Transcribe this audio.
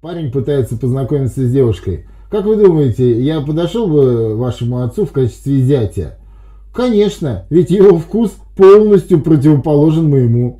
Парень пытается познакомиться с девушкой. Как вы думаете, я подошел бы вашему отцу в качестве зятя? Конечно, ведь его вкус полностью противоположен моему.